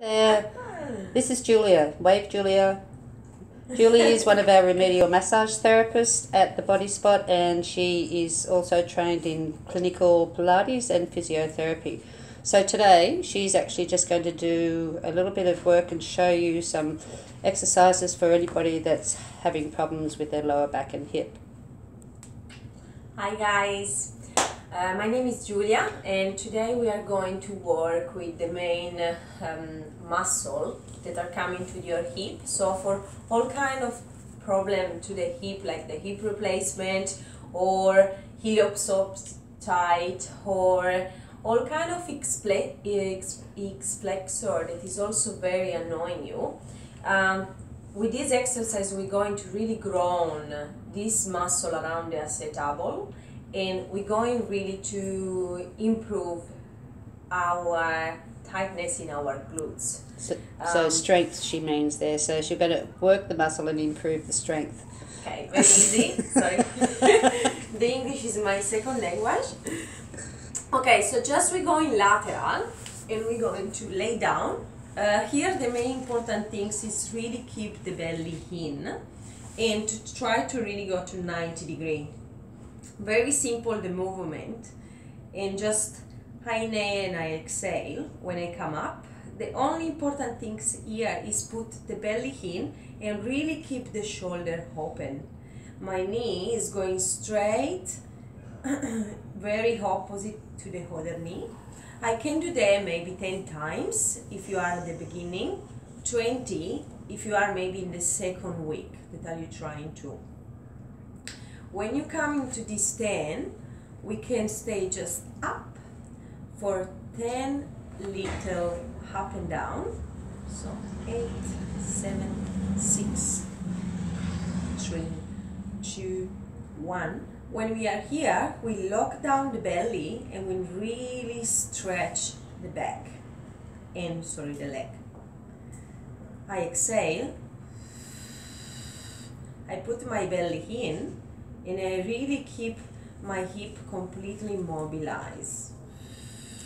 There. This is Giulia. Wave Giulia. Julie is one of our remedial massage therapists at the Body Spot, and she is also trained in clinical Pilates and physiotherapy. So today she's actually just going to do a little bit of work and show you some exercises for anybody that's having problems with their lower back and hip. Hi guys, uh, my name is Giulia and today we are going to work with the main um, muscle that are coming to your hip. So for all kind of problem to the hip like the hip replacement or heel tight or all kind of explexor that is also very annoying you. Um, with this exercise we're going to really grow this muscle around the acetabular and we're going really to improve our tightness in our glutes. So, so Um, strength she means there. So she's going to work the muscle and improve the strength. Okay, very easy. Sorry. the English is my second language. Okay, so just we're going lateral and we're going to lay down. Uh, here the main important things is really keep the belly in and to try to really go to 90 degree. Very simple the movement and just inhale and I exhale when I come up. The only important things here is put the belly in and really keep the shoulder open. My knee is going straight, very opposite to the other knee. I can do that maybe 10 times if you are at the beginning, 20 if you are maybe in the second week that are you trying to. When you come into this 10, we can stay just up for 10 little up and down. So eight, seven, six, three, two, one. When we are here, we lock down the belly and we really stretch the back and sorry the leg. I exhale. I put my belly in and I really keep my hip completely mobilized.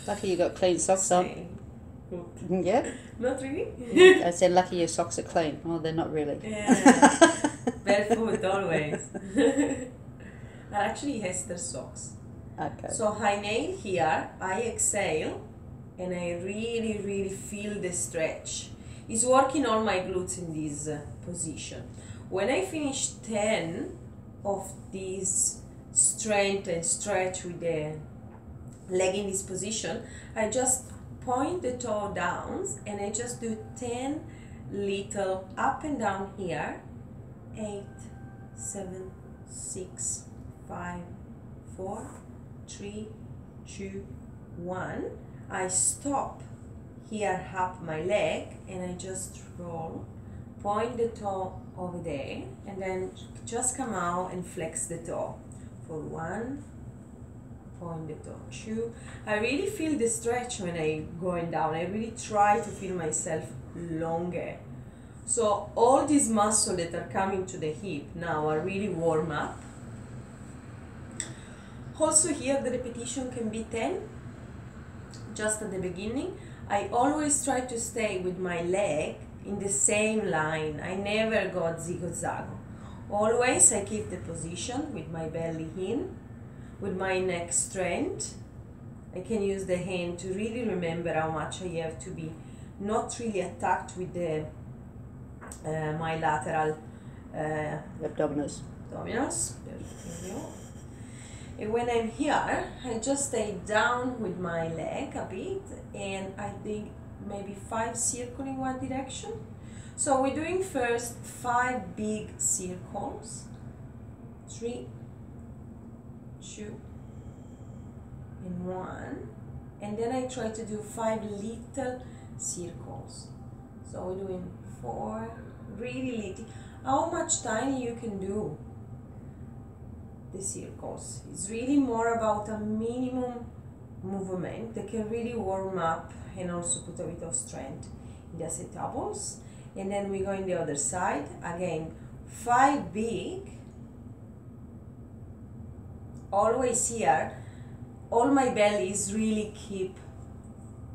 Lucky you got clean socks on. Same. Yeah. Not really? I said lucky your socks are clean. Well, they're not really. Yeah. Barefoot always. Are actually Hester socks. okay. So I nail here, I exhale, and I really, really feel the stretch. It's working all my glutes in this uh, position. When I finish 10 of this strength and stretch with the leg in this position, I just point the toe down and I just do 10 little up and down here. Eight, seven, six, five, four, three, two, one. I stop here up my leg and I just roll, point the toe over there and then just come out and flex the toe for one, point the toe, two. I really feel the stretch when I going down. I really try to feel myself longer. So all these muscles that are coming to the hip now are really warm up. Also here the repetition can be 10 just at the beginning. I always try to stay with my leg in the same line. I never go zigzag. Always I keep the position with my belly in, with my neck straight. I can use the hand to really remember how much I have to be not really attacked with the uh, my lateral uh, Abdominals. abdominals. There you go. And when I'm here, I just stay down with my leg a bit and I think maybe five circle in one direction. So we're doing first five big circles. Three, two, and one. And then I try to do five little circles. So we're doing four, really little. How much tiny you can do the circles. It's really more about a minimum movement that can really warm up and also put a bit of strength in the acetabular. And then we go in the other side. Again, five big. Always here. All my bellies really keep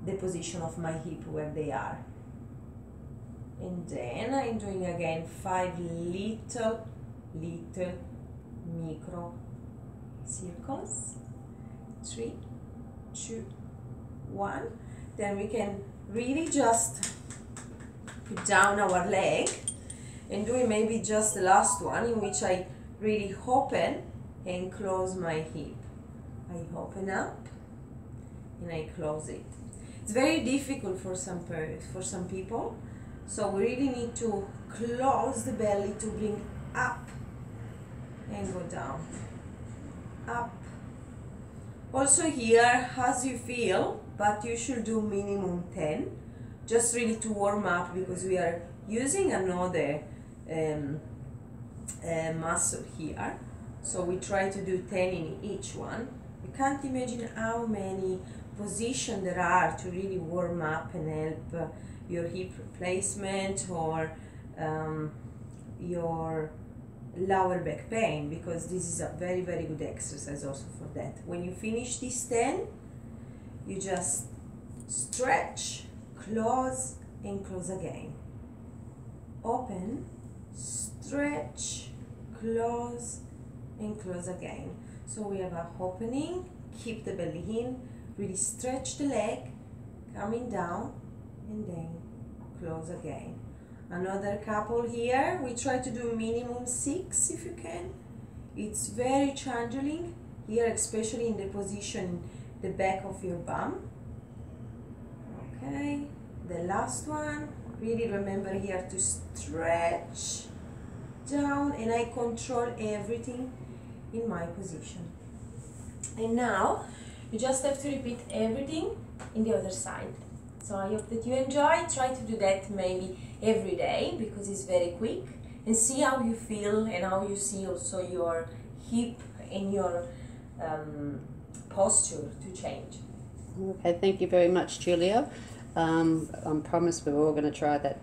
the position of my hip where they are. and then I'm doing again five little little micro circles three two one. Then we can really just put down our leg and doing maybe just the last one in which I really open and close my hip. I open up and I close it. It's very difficult for some for some people. So we really need to close the belly to bring up and go down. Up also here as you feel? But you should do minimum 10 just really to warm up because we are using another um, uh, muscle here. So we try to do 10 in each one. You can't imagine how many positions there are to really warm up and help uh, your hip replacement or um, your lower back pain because this is a very very good exercise also for that. When you finish this 10 you just stretch close and close again. Open stretch close and close again. So we have a opening keep the belly in really stretch the leg coming down and then close again another couple here. We try to do minimum six if you can. It's very challenging here especially in the position the back of your bum. Okay the last one. Really remember here to stretch down and I control everything in my position. And now you just have to repeat everything in the other side so I hope that you enjoy. Try to do that maybe every day because it's very quick. And see how you feel and how you see also your hip and your um, posture to change. Okay, thank you very much, Giulia. Um, I promise we're all going to try that